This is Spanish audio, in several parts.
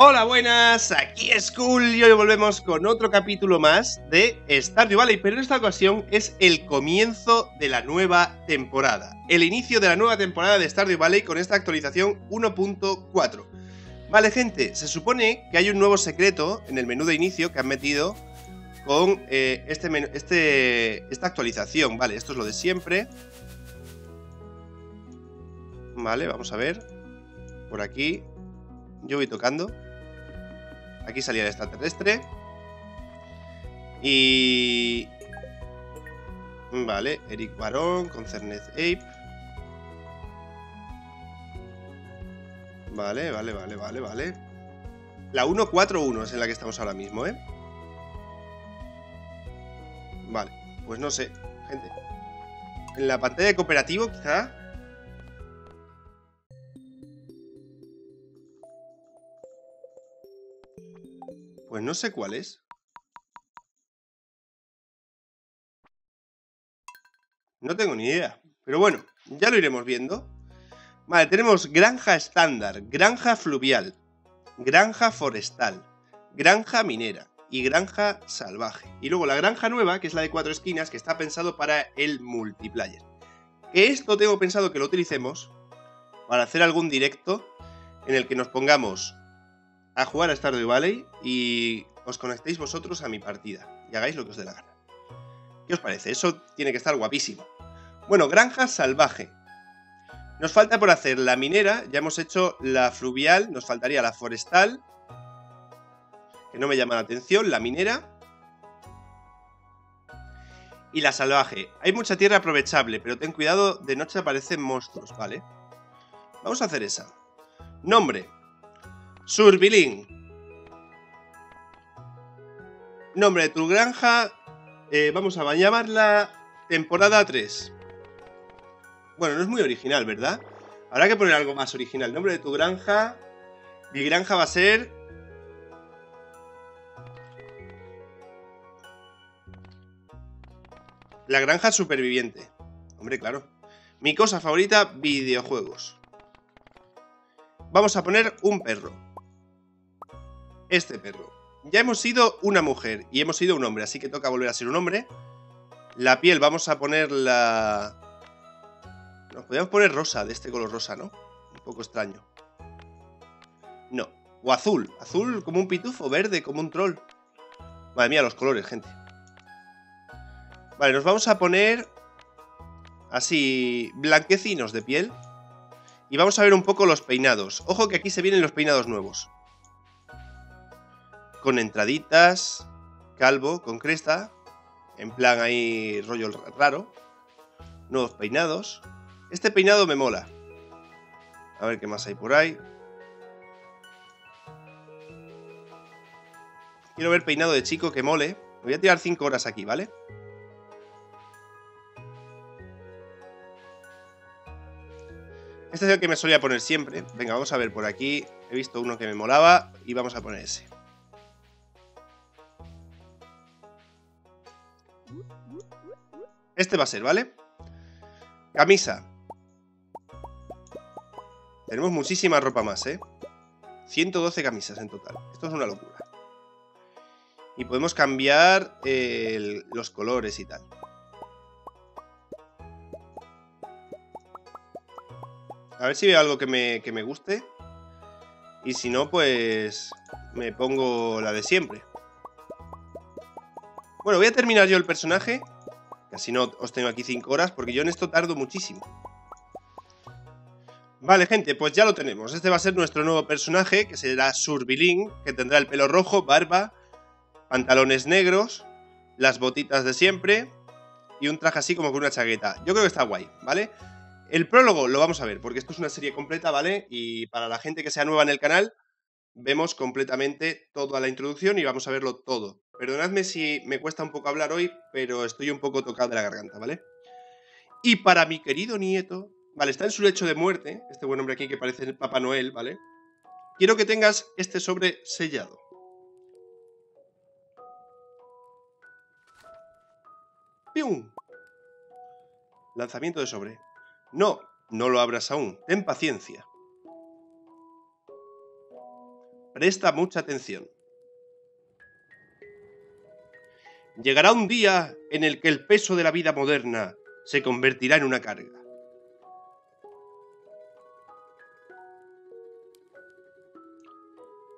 Hola, buenas, aquí es Cool y hoy volvemos con otro capítulo más de Stardew Valley, pero en esta ocasión es el comienzo de la nueva temporada, el inicio de la nueva temporada de Stardew Valley con esta actualización 1.4. Vale, gente, se supone que hay un nuevo secreto en el menú de inicio que han metido con eh, este, este, esta actualización, vale, esto es lo de siempre. Vale, vamos a ver, por aquí, yo voy tocando. Aquí salía el extraterrestre. Y... Vale, Eric Barón con Cernez Ape. Vale, vale, vale, vale, vale. La 141 es en la que estamos ahora mismo, ¿eh? Vale, pues no sé, gente. En la pantalla de cooperativo, quizá Pues no sé cuál es. No tengo ni idea. Pero bueno, ya lo iremos viendo. Vale, tenemos granja estándar, granja fluvial, granja forestal, granja minera y granja salvaje. Y luego la granja nueva, que es la de cuatro esquinas, que está pensado para el multiplayer. Esto tengo pensado que lo utilicemos para hacer algún directo en el que nos pongamos a jugar a Stardew Valley y os conectéis vosotros a mi partida y hagáis lo que os dé la gana. ¿Qué os parece? Eso tiene que estar guapísimo. Bueno, granja salvaje. Nos falta por hacer la minera, ya hemos hecho la fluvial, nos faltaría la forestal, que no me llama la atención, la minera y la salvaje. Hay mucha tierra aprovechable, pero ten cuidado, de noche aparecen monstruos, ¿vale? Vamos a hacer esa. Nombre. Surbilín. Nombre de tu granja. Eh, vamos a llamarla temporada 3. Bueno, no es muy original, ¿verdad? Habrá que poner algo más original. Nombre de tu granja. Mi granja va a ser... La granja superviviente. Hombre, claro. Mi cosa favorita, videojuegos. Vamos a poner un perro este perro. Ya hemos sido una mujer y hemos sido un hombre, así que toca volver a ser un hombre. La piel vamos a ponerla... Nos podríamos poner rosa, de este color rosa, ¿no? Un poco extraño. No. O azul. Azul como un pitufo, verde como un troll. Madre mía, los colores, gente. Vale, nos vamos a poner así blanquecinos de piel. Y vamos a ver un poco los peinados. Ojo que aquí se vienen los peinados nuevos con entraditas, calvo, con cresta, en plan ahí rollo raro, nuevos peinados. Este peinado me mola. A ver qué más hay por ahí. Quiero ver peinado de chico que mole. Voy a tirar 5 horas aquí, ¿vale? Este es el que me solía poner siempre. Venga, vamos a ver por aquí. He visto uno que me molaba y vamos a poner ese. Este va a ser, ¿vale? Camisa. Tenemos muchísima ropa más, ¿eh? 112 camisas en total. Esto es una locura. Y podemos cambiar los colores y tal. A ver si veo algo que me, que me guste. Y si no, pues me pongo la de siempre. Bueno, voy a terminar yo el personaje Casi no os tengo aquí 5 horas porque yo en esto tardo muchísimo. Vale, gente, pues ya lo tenemos. Este va a ser nuestro nuevo personaje, que será Surbilín, que tendrá el pelo rojo, barba, pantalones negros, las botitas de siempre y un traje así como con una chaqueta. Yo creo que está guay, ¿vale? El prólogo lo vamos a ver, porque esto es una serie completa, ¿vale? Y para la gente que sea nueva en el canal, vemos completamente toda la introducción y vamos a verlo todo. Perdonadme si me cuesta un poco hablar hoy, pero estoy un poco tocado de la garganta, ¿vale? Y para mi querido nieto, vale, está en su lecho de muerte, este buen hombre aquí que parece el Papá Noel, ¿vale? Quiero que tengas este sobre sellado. ¡Pium! Lanzamiento de sobre. No, no lo abras aún. Ten paciencia. Presta mucha atención. Llegará un día en el que el peso de la vida moderna se convertirá en una carga.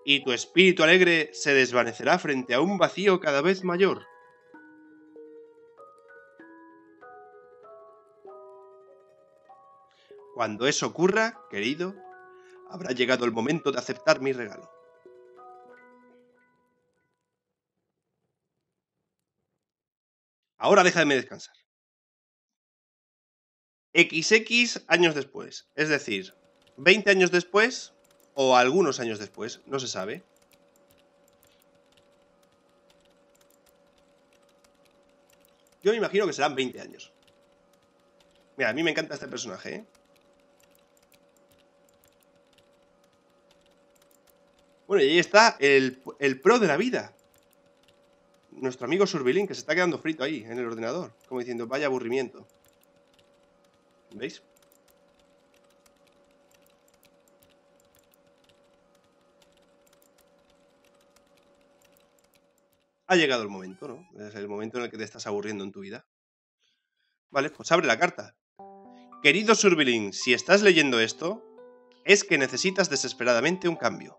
Y tu espíritu alegre se desvanecerá frente a un vacío cada vez mayor. Cuando eso ocurra, querido, habrá llegado el momento de aceptar mi regalo. Ahora déjame descansar. XX años después, es decir, 20 años después o algunos años después, no se sabe. Yo me imagino que serán 20 años. Mira, a mí me encanta este personaje, ¿eh? Bueno, y ahí está el, pro de la vida. Nuestro amigo Surbilín, que se está quedando frito ahí, en el ordenador. Como diciendo, vaya aburrimiento. ¿Veis? Ha llegado el momento, ¿no? Es el momento en el que te estás aburriendo en tu vida. Vale, pues abre la carta. Querido Surbilín, si estás leyendo esto, es que necesitas desesperadamente un cambio.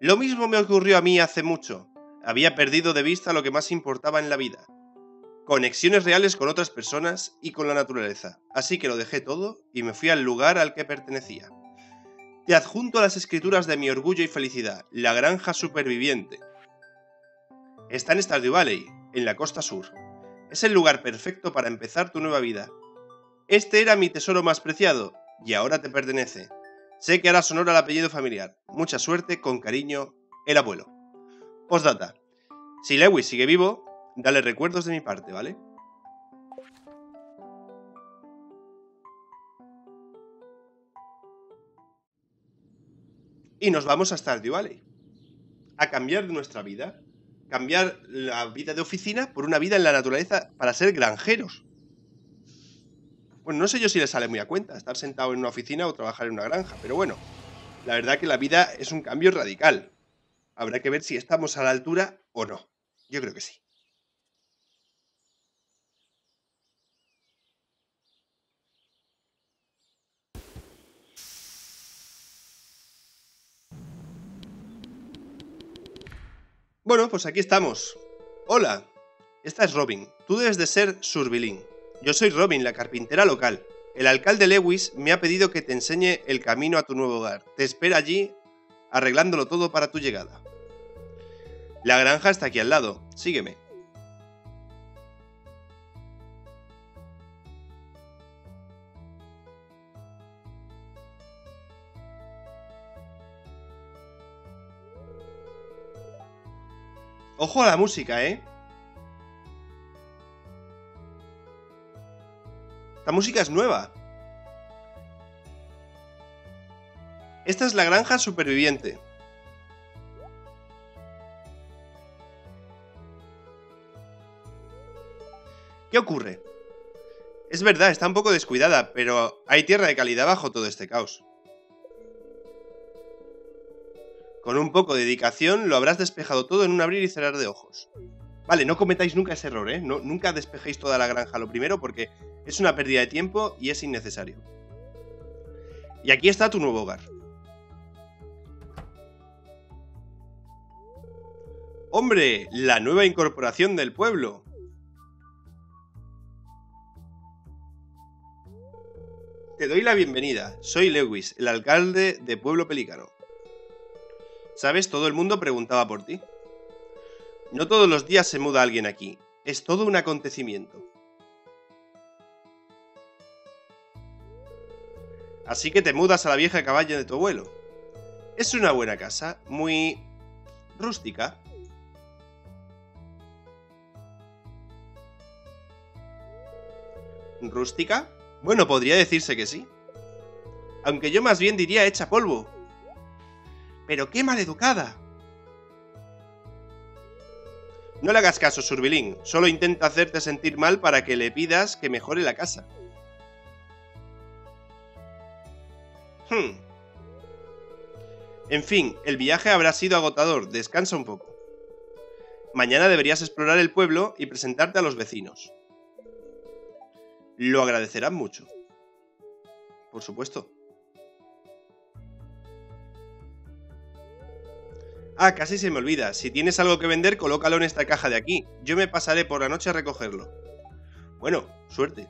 Lo mismo me ocurrió a mí hace mucho. Había perdido de vista lo que más importaba en la vida. Conexiones reales con otras personas y con la naturaleza. Así que lo dejé todo y me fui al lugar al que pertenecía. Te adjunto a las escrituras de mi orgullo y felicidad, la granja superviviente. Está en Stardew Valley, en la costa sur. Es el lugar perfecto para empezar tu nueva vida. Este era mi tesoro más preciado, y ahora te pertenece. Sé que hará sonor al apellido familiar. Mucha suerte, con cariño, el abuelo. Postdata. Si Lewis sigue vivo, dale recuerdos de mi parte, ¿vale? Y nos vamos a Stardew Valley. A cambiar nuestra vida. Cambiar la vida de oficina por una vida en la naturaleza para ser granjeros. Bueno, no sé yo si le sale muy a cuenta estar sentado en una oficina o trabajar en una granja, pero bueno, la verdad que la vida es un cambio radical. Habrá que ver si estamos a la altura o no. Yo creo que sí. Bueno, pues aquí estamos. Hola, esta es Robin. Tú debes de ser Surbilín. Yo soy Robin, la carpintera local. El alcalde Lewis me ha pedido que te enseñe el camino a tu nuevo hogar. Te espera allí, arreglándolo todo para tu llegada. La granja está aquí al lado. Sígueme. Ojo a la música, ¿eh? La música es nueva. Esta es la granja superviviente. ¿Qué ocurre? Es verdad, está un poco descuidada, pero hay tierra de calidad bajo todo este caos. Con un poco de dedicación lo habrás despejado todo en un abrir y cerrar de ojos. Vale, no cometáis nunca ese error, ¿eh? Nunca despejéis toda la granja lo primero porque es una pérdida de tiempo y es innecesario. Y aquí está tu nuevo hogar. ¡Hombre! La nueva incorporación del pueblo. Te doy la bienvenida. Soy Lewis, el alcalde de Pueblo Pelícano. ¿Sabes? Todo el mundo preguntaba por ti. No todos los días se muda alguien aquí, es todo un acontecimiento. Así que te mudas a la vieja cabaña de tu abuelo. Es una buena casa, muy rústica. ¿Rústica? Bueno, podría decirse que sí. Aunque yo más bien diría hecha polvo. Pero qué maleducada. No le hagas caso, Surbilín. Solo intenta hacerte sentir mal para que le pidas que mejore la casa. Hmm. En fin, el viaje habrá sido agotador, descansa un poco. Mañana deberías explorar el pueblo y presentarte a los vecinos. Lo agradecerán mucho. Por supuesto. Ah, casi se me olvida. Si tienes algo que vender, colócalo en esta caja de aquí. Yo me pasaré por la noche a recogerlo. Bueno, suerte.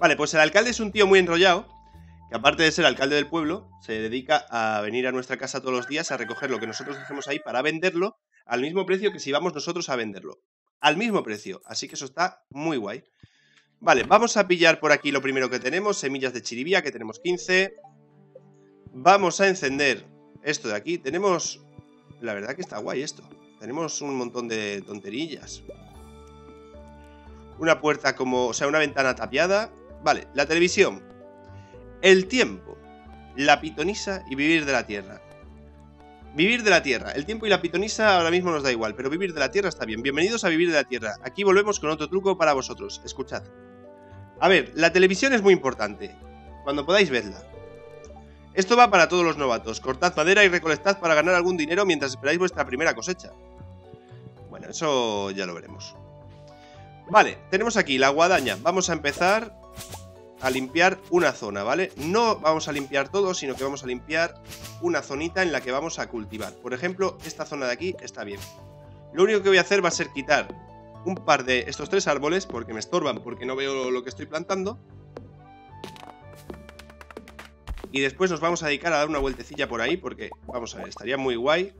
Vale, pues el alcalde es un tío muy enrollado, que aparte de ser alcalde del pueblo, se dedica a venir a nuestra casa todos los días a recoger lo que nosotros dejemos ahí para venderlo al mismo precio que si vamos nosotros a venderlo. Al mismo precio. Así que eso está muy guay. Vale, vamos a pillar por aquí lo primero que tenemos. Semillas de chiribía, que tenemos 15. Vamos a encender esto de aquí. Tenemos... La verdad que está guay esto. Tenemos un montón de tonterillas. Una puerta como... O sea, una ventana tapiada. Vale, la televisión. El tiempo. La pitonisa y vivir de la tierra. Vivir de la Tierra. El tiempo y la pitonisa ahora mismo nos da igual, pero vivir de la Tierra está bien. Bienvenidos a Vivir de la Tierra. Aquí volvemos con otro truco para vosotros. Escuchad. A ver, la televisión es muy importante. Cuando podáis verla. Esto va para todos los novatos. Cortad madera y recolectad para ganar algún dinero mientras esperáis vuestra primera cosecha. Bueno, eso ya lo veremos. Vale, tenemos aquí la guadaña. Vamos a empezar a limpiar una zona, ¿vale? No vamos a limpiar todo, sino que vamos a limpiar una zonita en la que vamos a cultivar. Por ejemplo, esta zona de aquí está bien. Lo único que voy a hacer va a ser quitar un par de estos tres árboles, porque me estorban, porque no veo lo que estoy plantando. Y después nos vamos a dedicar a dar una vueltecilla por ahí, porque, vamos a ver, estaría muy guay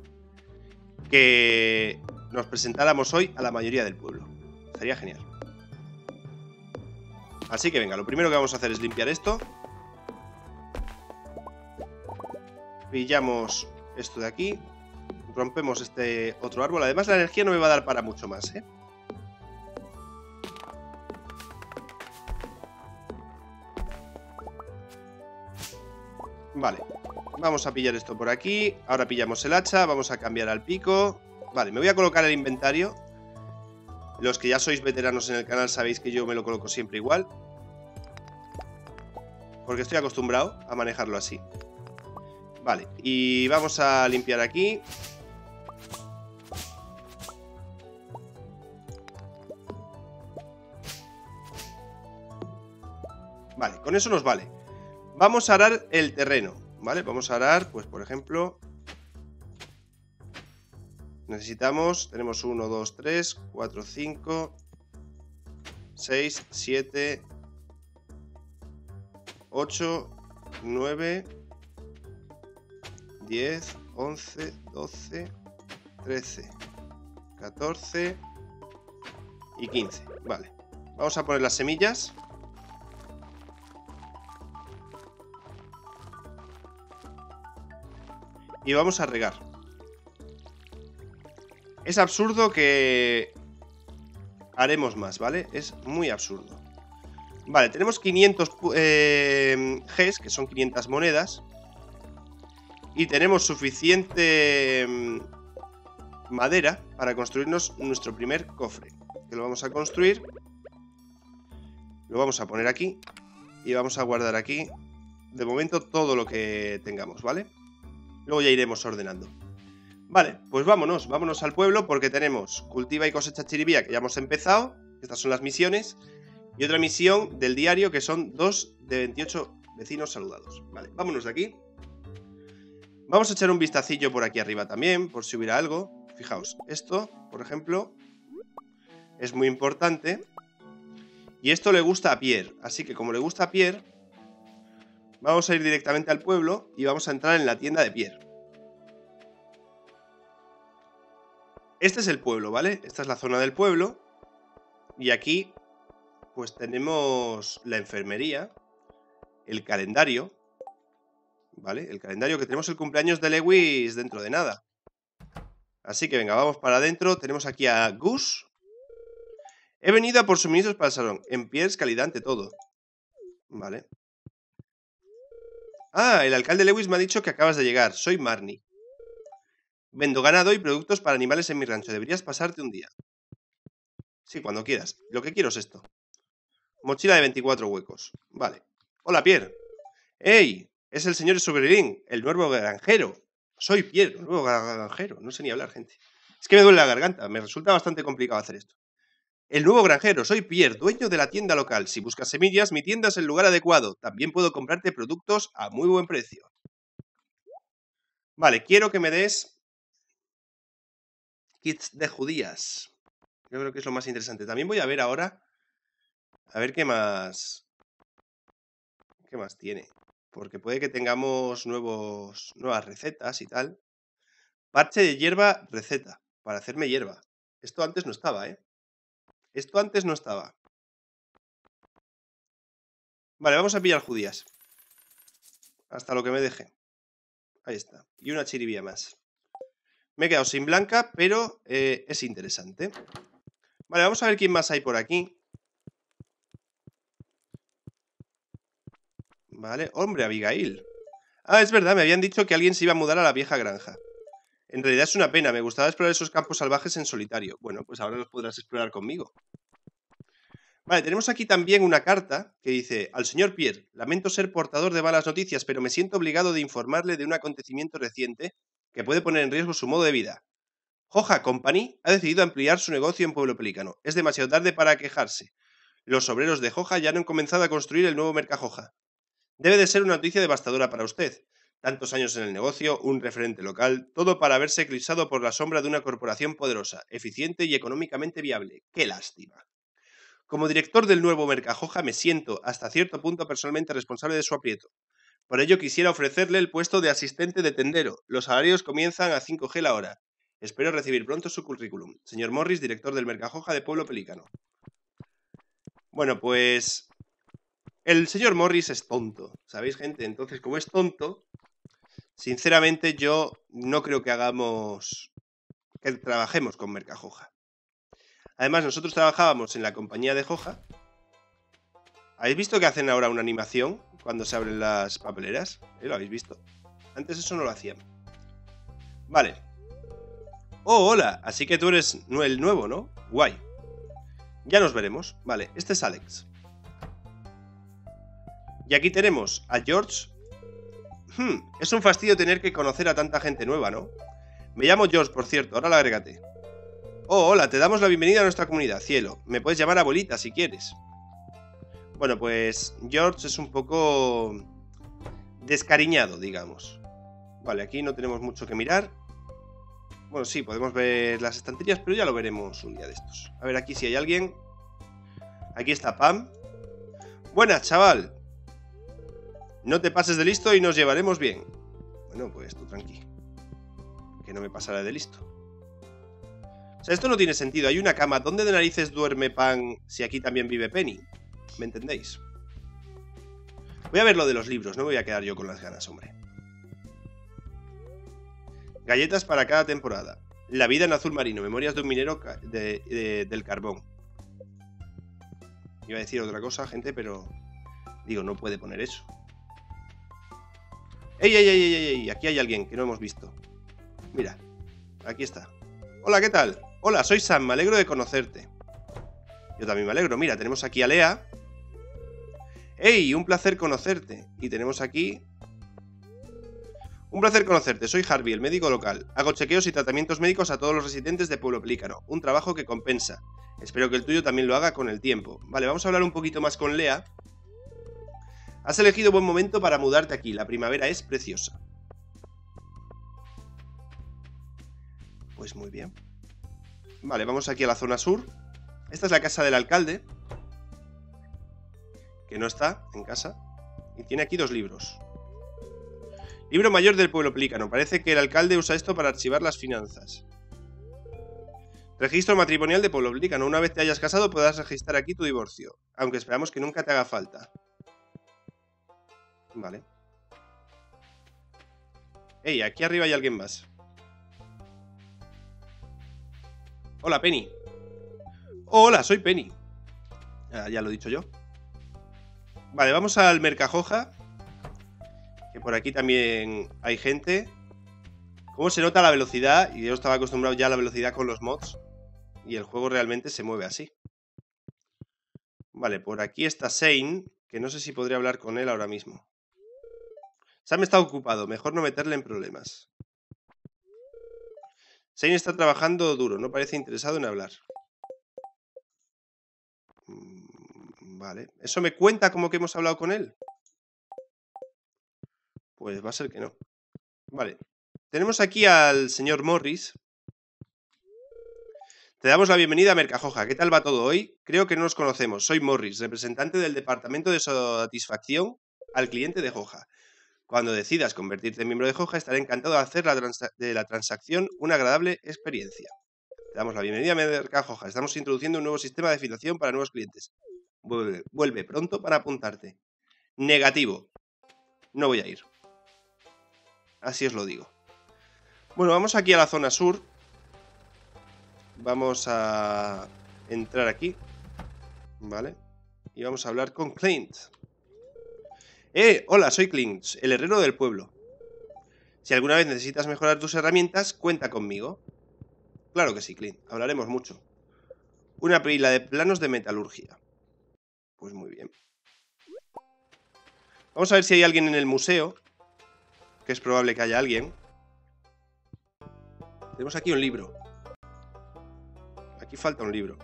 que nos presentáramos hoy a la mayoría del pueblo. Estaría genial. Así que venga, lo primero que vamos a hacer es limpiar esto. Pillamos esto de aquí. Rompemos este otro árbol. Además la energía no me va a dar para mucho más, ¿eh? Vale, vamos a pillar esto por aquí. Ahora pillamos el hacha, vamos a cambiar al pico. Vale, me voy a colocar el inventario. Los que ya sois veteranos en el canal sabéis que yo me lo coloco siempre igual. Porque estoy acostumbrado a manejarlo así. Vale, y vamos a limpiar aquí. Vale, con eso nos vale. Vamos a arar el terreno, ¿vale? Vamos a arar, pues por ejemplo, Necesitamos, tenemos 1, 2, 3, 4, 5, 6, 7, 8, 9, 10, 11, 12, 13, 14 y 15. Vale. Vamos a poner las semillas. Y vamos a regar. Es absurdo que haremos más, ¿vale? Es muy absurdo. Vale, tenemos 500 eh, Gs, que son 500 monedas. Y tenemos suficiente mm, madera para construirnos nuestro primer cofre. Que lo vamos a construir. Lo vamos a poner aquí. Y vamos a guardar aquí, de momento, todo lo que tengamos, ¿vale? Luego ya iremos ordenando. Vale, pues vámonos, vámonos al pueblo porque tenemos cultiva y cosecha chiribía que ya hemos empezado. Estas son las misiones. Y otra misión del diario que son dos de 28 vecinos saludados. Vale, vámonos de aquí. Vamos a echar un vistacillo por aquí arriba también, por si hubiera algo. Fijaos, esto, por ejemplo, es muy importante. Y esto le gusta a Pierre. Así que como le gusta a Pierre, vamos a ir directamente al pueblo y vamos a entrar en la tienda de Pierre. Este es el pueblo, ¿vale? Esta es la zona del pueblo. Y aquí, pues tenemos la enfermería, el calendario, ¿vale? El calendario que tenemos el cumpleaños de Lewis dentro de nada. Así que venga, vamos para adentro. Tenemos aquí a Gus. He venido a por suministros para el salón. En pies, calidad ante todo. Vale. Ah, el alcalde Lewis me ha dicho que acabas de llegar. Soy Marnie. Vendo ganado y productos para animales en mi rancho. Deberías pasarte un día. Sí, cuando quieras. Lo que quiero es esto. Mochila de 24 huecos. Vale. Hola, Pierre. ¡Ey! Es el señor Soberín, el nuevo granjero. Soy Pierre, nuevo granjero. No sé ni hablar, gente. Es que me duele la garganta. Me resulta bastante complicado hacer esto. El nuevo granjero, soy Pierre, dueño de la tienda local. Si buscas semillas, mi tienda es el lugar adecuado. También puedo comprarte productos a muy buen precio. Vale, quiero que me des kits de judías. Yo creo que es lo más interesante. También voy a ver ahora, a ver qué más, qué más tiene. Porque puede que tengamos nuevos, nuevas recetas y tal. Parche de hierba, receta, para hacerme hierba. Esto antes no estaba, ¿eh? Esto antes no estaba. Vale, vamos a pillar judías. Hasta lo que me deje. Ahí está. Y una chiribía más. Me he quedado sin blanca, pero eh, es interesante. Vale, vamos a ver quién más hay por aquí. Vale, hombre, Abigail. Ah, es verdad, me habían dicho que alguien se iba a mudar a la vieja granja. En realidad es una pena, me gustaba explorar esos campos salvajes en solitario. Bueno, pues ahora los podrás explorar conmigo. Vale, tenemos aquí también una carta que dice, al señor Pierre, lamento ser portador de malas noticias, pero me siento obligado de informarle de un acontecimiento reciente que puede poner en riesgo su modo de vida. Joja Company ha decidido ampliar su negocio en Pueblo Pelícano. Es demasiado tarde para quejarse. Los obreros de Joja ya no han comenzado a construir el nuevo Mercajoja. Debe de ser una noticia devastadora para usted. Tantos años en el negocio, un referente local, todo para verse eclipsado por la sombra de una corporación poderosa, eficiente y económicamente viable. ¡Qué lástima! Como director del nuevo Mercajoja me siento, hasta cierto punto, personalmente responsable de su aprieto. Por ello quisiera ofrecerle el puesto de asistente de tendero. Los salarios comienzan a 5G la hora. Espero recibir pronto su currículum. Señor Morris, director del Mercajoja de Pueblo Pelícano. Bueno, pues... El señor Morris es tonto, ¿sabéis, gente? Entonces, como es tonto, Sinceramente, yo no creo que hagamos. que trabajemos con Mercajoja. Además, nosotros trabajábamos en la compañía de Joja. ¿Habéis visto que hacen ahora una animación cuando se abren las papeleras? ¿Eh? ¿Lo habéis visto? Antes eso no lo hacían. Vale. Oh, hola. Así que tú eres el nuevo, ¿no? Guay. Ya nos veremos. Vale, este es Alex. Y aquí tenemos a George Hmm, es un fastidio tener que conocer a tanta gente nueva, ¿no? Me llamo George, por cierto, ahora la agregate. Oh, hola, te damos la bienvenida a nuestra comunidad, cielo. Me puedes llamar abuelita si quieres. Bueno, pues George es un poco descariñado, digamos. Vale, aquí no tenemos mucho que mirar. Bueno, sí, podemos ver las estanterías, pero ya lo veremos un día de estos. A ver aquí si hay alguien. Aquí está Pam. Buenas, chaval. No te pases de listo y nos llevaremos bien. Bueno, pues tú tranqui. Que no me pasará de listo. O sea, esto no tiene sentido. Hay una cama. ¿Dónde de narices duerme Pan si aquí también vive Penny? ¿Me entendéis? Voy a ver lo de los libros. No me voy a quedar yo con las ganas, hombre. Galletas para cada temporada. La vida en azul marino. Memorias de un minero del carbón. Iba a decir otra cosa, gente, pero... Digo, no puede poner eso. ¡Ey, ey, ey, ey, ey! Aquí hay alguien que no hemos visto. Mira, aquí está. Hola, ¿qué tal? Hola, soy Sam, me alegro de conocerte. Yo también me alegro. Mira, tenemos aquí a Lea. ¡Ey! Un placer conocerte. Y tenemos aquí... Un placer conocerte. Soy Harvey, el médico local. Hago chequeos y tratamientos médicos a todos los residentes de Pueblo Plícano. Un trabajo que compensa. Espero que el tuyo también lo haga con el tiempo. Vale, vamos a hablar un poquito más con Lea. Has elegido buen momento para mudarte aquí, la primavera es preciosa. Pues muy bien. Vale, vamos aquí a la zona sur. Esta es la casa del alcalde. Que no está en casa. Y tiene aquí dos libros. Libro mayor del pueblo plícano. Parece que el alcalde usa esto para archivar las finanzas. Registro matrimonial de pueblo plícano. Una vez te hayas casado podrás registrar aquí tu divorcio. Aunque esperamos que nunca te haga falta. Vale. Ey, aquí arriba hay alguien más. Hola, Penny. hola, soy Penny. Ah, ya lo he dicho yo. Vale, vamos al Mercajoja. Que por aquí también hay gente. ¿Cómo se nota la velocidad? Y yo estaba acostumbrado ya a la velocidad con los mods. Y el juego realmente se mueve así. Vale, por aquí está Shane, que no sé si podría hablar con él ahora mismo. Sam está ocupado, mejor no meterle en problemas. Zane está trabajando duro, no parece interesado en hablar. Mm, vale. ¿Eso me cuenta como que hemos hablado con él? Pues va a ser que no. Vale. Tenemos aquí al señor Morris. Te damos la bienvenida a Mercajoja. ¿Qué tal va todo hoy? Creo que no nos conocemos. Soy Morris, representante del Departamento de Satisfacción al cliente de Joja. Cuando decidas convertirte en miembro de Joja, estaré encantado de hacer de la transacción una agradable experiencia. Te damos la bienvenida a Mercajoja. Estamos introduciendo un nuevo sistema de financiación para nuevos clientes. Vuelve, vuelve pronto para apuntarte. Negativo. No voy a ir. Así os lo digo. Bueno, vamos aquí a la zona sur. Vamos a entrar aquí. ¿Vale? Y vamos a hablar con Clint. Eh, hola, soy Clint, el herrero del pueblo. Si alguna vez necesitas mejorar tus herramientas, cuenta conmigo. Claro que sí, Clint. Hablaremos mucho. Una pila de planos de metalurgia. Pues muy bien. Vamos a ver si hay alguien en el museo. Que es probable que haya alguien. Tenemos aquí un libro. Aquí falta un libro.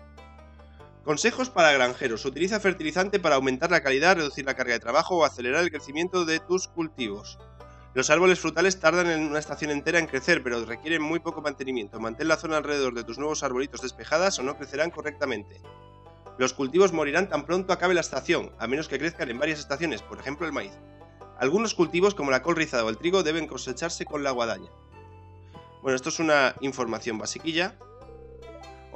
Consejos para granjeros. Utiliza fertilizante para aumentar la calidad, reducir la carga de trabajo o acelerar el crecimiento de tus cultivos. Los árboles frutales tardan en una estación entera en crecer, pero requieren muy poco mantenimiento. Mantén la zona alrededor de tus nuevos arbolitos despejadas o no crecerán correctamente. Los cultivos morirán tan pronto acabe la estación, a menos que crezcan en varias estaciones, por ejemplo el maíz. Algunos cultivos, como la col rizada o el trigo, deben cosecharse con la guadaña. Bueno, esto es una información basiquilla.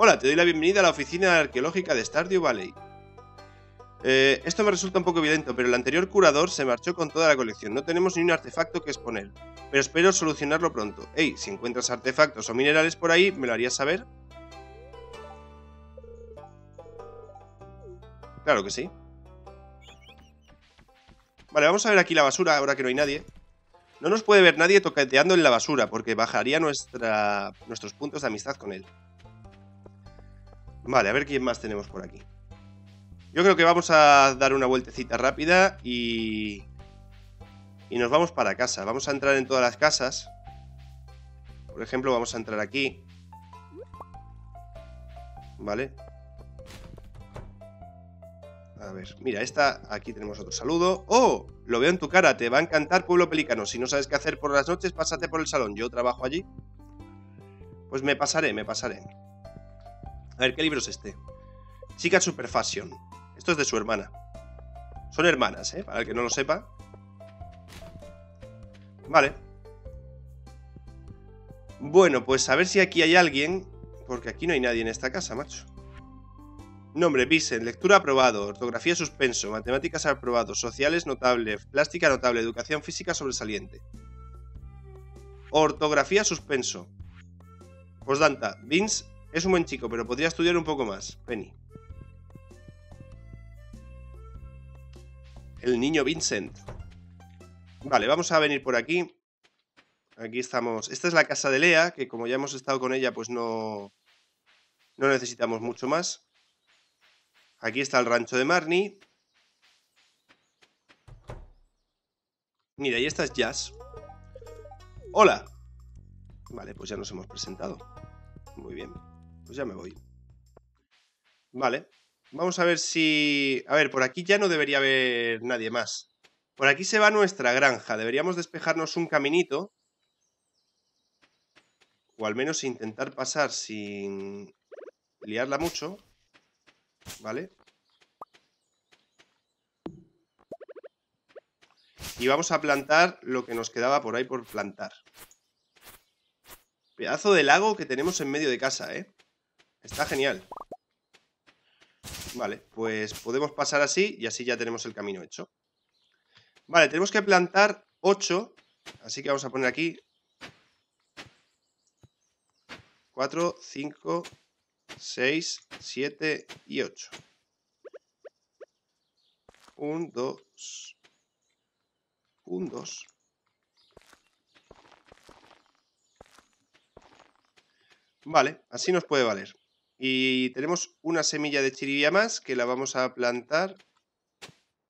Hola, te doy la bienvenida a la oficina arqueológica de Stardew Valley. Eh, esto me resulta un poco violento, pero el anterior curador se marchó con toda la colección. No tenemos ni un artefacto que exponer. Pero espero solucionarlo pronto. Hey, si encuentras artefactos o minerales por ahí, ¿me lo harías saber? Claro que sí. Vale, vamos a ver aquí la basura, ahora que no hay nadie. No nos puede ver nadie toqueteando en la basura, porque bajaría nuestros puntos de amistad con él. Vale, a ver quién más tenemos por aquí. Yo creo que vamos a dar una vueltecita rápida y... Y nos vamos para casa. Vamos a entrar en todas las casas. Por ejemplo, vamos a entrar aquí. Vale. A ver, mira, esta, aquí tenemos otro saludo. ¡Oh! Lo veo en tu cara, te va a encantar Pueblo Pelicano. Si no sabes qué hacer por las noches, pásate por el salón. Yo trabajo allí. Pues me pasaré, me pasaré. A ver, ¿qué libro es este? Chica Super Fashion. Esto es de su hermana. Son hermanas, ¿eh? Para el que no lo sepa. Vale. Bueno, pues a ver si aquí hay alguien. Porque aquí no hay nadie en esta casa, macho. Nombre, Visen, lectura aprobado, ortografía suspenso, matemáticas aprobado, sociales notable, plástica notable, educación física sobresaliente. Ortografía suspenso. Posdanta, Vince es un buen chico, pero podría estudiar un poco más. Penny. El niño Vincent. Vale, vamos a venir por aquí. Aquí estamos. Esta es la casa de Lea, que como ya hemos estado con ella, pues no, no necesitamos mucho más. Aquí está el rancho de Marnie. Mira, y esta es Jazz. Hola. Vale, pues ya nos hemos presentado. Muy bien. Pues ya me voy. Vale. Vamos a ver si... A ver, por aquí ya no debería haber nadie más. Por aquí se va nuestra granja. Deberíamos despejarnos un caminito. O al menos intentar pasar sin liarla mucho. ¿Vale? Y vamos a plantar lo que nos quedaba por ahí por plantar. Pedazo de lago que tenemos en medio de casa, ¿eh? Está genial. Vale, pues podemos pasar así y así ya tenemos el camino hecho. Vale, tenemos que plantar 8, así que vamos a poner aquí 4, 5, 6, 7 y 8. 1, 2, 1, 2. Vale, así nos puede valer. Y tenemos una semilla de chiribía más que la vamos a plantar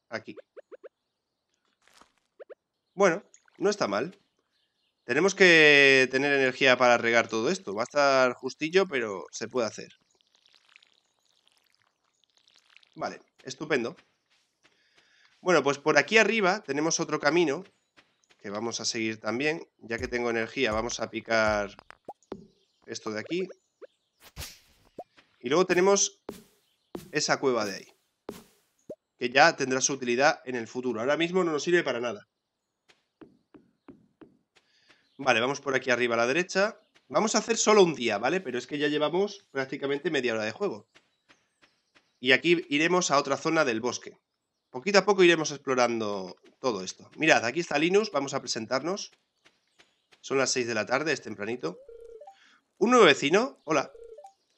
aquí. Bueno, no está mal. Tenemos que tener energía para regar todo esto. Va a estar justillo, pero se puede hacer. Vale, estupendo. Bueno, pues por aquí arriba tenemos otro camino que vamos a seguir también. Ya que tengo energía, vamos a picar esto de aquí. Y luego tenemos esa cueva de ahí. Que ya tendrá su utilidad en el futuro. Ahora mismo no nos sirve para nada. Vale, vamos por aquí arriba a la derecha. Vamos a hacer solo un día, ¿vale? Pero es que ya llevamos prácticamente media hora de juego. Y aquí iremos a otra zona del bosque. Poquito a poco iremos explorando todo esto. Mirad, aquí está Linus, vamos a presentarnos. Son las 6 de la tarde, es tempranito. Un nuevo vecino, hola.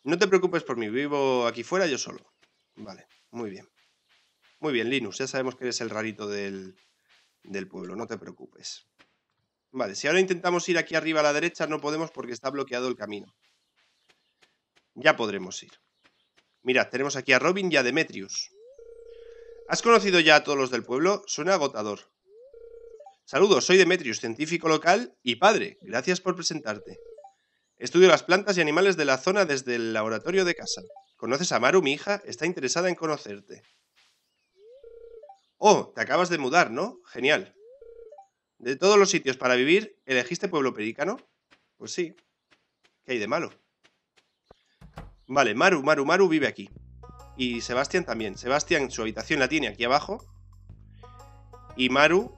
No te preocupes por mí, vivo aquí fuera yo solo. Vale, muy bien. Muy bien, Linus, ya sabemos que eres el rarito del, del pueblo, no te preocupes. Vale, si ahora intentamos ir aquí arriba a la derecha, no podemos porque está bloqueado el camino. Ya podremos ir. Mirad, tenemos aquí a Robin y a Demetrius. ¿Has conocido ya a todos los del pueblo? Suena agotador. Saludos, soy Demetrius, científico local y padre. Gracias por presentarte. Estudio las plantas y animales de la zona desde el laboratorio de casa. ¿Conoces a Maru, mi hija? Está interesada en conocerte. Oh, te acabas de mudar, ¿no? Genial. De todos los sitios para vivir, ¿elegiste pueblo pericano? Pues sí. ¿Qué hay de malo? Vale, Maru, Maru, Maru vive aquí. Y Sebastián también. Sebastián, su habitación la tiene aquí abajo. Y Maru...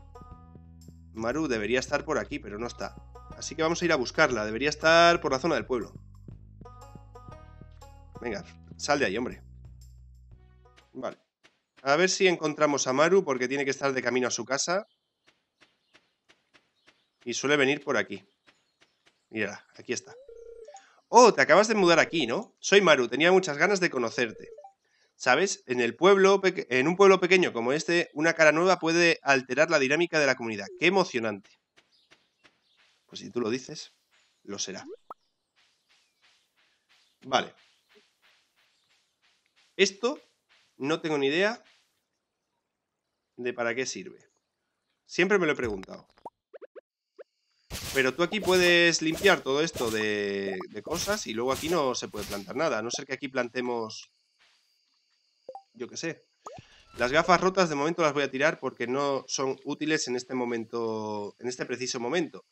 Maru debería estar por aquí, pero no está. Así que vamos a ir a buscarla. Debería estar por la zona del pueblo. Venga, sal de ahí, hombre. Vale. A ver si encontramos a Maru, porque tiene que estar de camino a su casa. Y suele venir por aquí. Mira, aquí está. Oh, te acabas de mudar aquí, ¿no? Soy Maru, tenía muchas ganas de conocerte. ¿Sabes? En el pueblo, en un pueblo pequeño como este, una cara nueva puede alterar la dinámica de la comunidad. ¡Qué emocionante! Pues si tú lo dices, lo será. Vale. Esto no tengo ni idea de para qué sirve. Siempre me lo he preguntado. Pero tú aquí puedes limpiar todo esto de, cosas y luego aquí no se puede plantar nada. A no ser que aquí plantemos... Yo qué sé. Las gafas rotas de momento las voy a tirar porque no son útiles en este momento, en este preciso momento.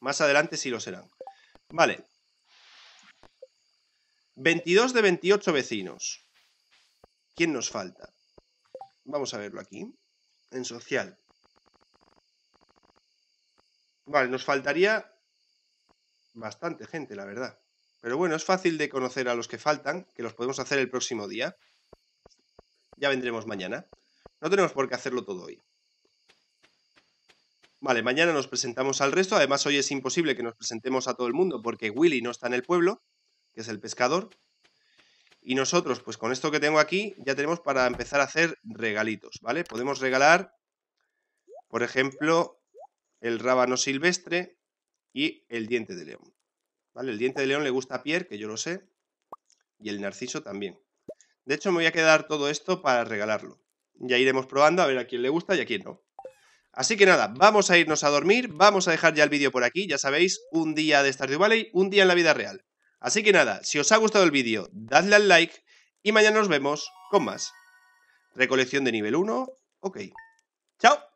Más adelante sí lo serán. Vale. 22 de 28 vecinos. ¿Quién nos falta? Vamos a verlo aquí. En social. Vale, nos faltaría bastante gente, la verdad. Pero bueno, es fácil de conocer a los que faltan, que los podemos hacer el próximo día. Ya vendremos mañana. No tenemos por qué hacerlo todo hoy. Vale, mañana nos presentamos al resto. Además, hoy es imposible que nos presentemos a todo el mundo porque Willy no está en el pueblo, que es el pescador. Y nosotros, pues con esto que tengo aquí, ya tenemos para empezar a hacer regalitos, ¿vale? Podemos regalar, por ejemplo, el rábano silvestre y el diente de león. ¿Vale? El diente de león le gusta a Pierre, que yo lo sé, y el narciso también. De hecho, me voy a quedar todo esto para regalarlo. Ya iremos probando a ver a quién le gusta y a quién no. Así que nada, vamos a irnos a dormir, vamos a dejar ya el vídeo por aquí, ya sabéis, un día de Stardew Valley, un día en la vida real. Así que nada, si os ha gustado el vídeo, dadle al like y mañana nos vemos con más. Recolección de nivel 1, ok. ¡Chao!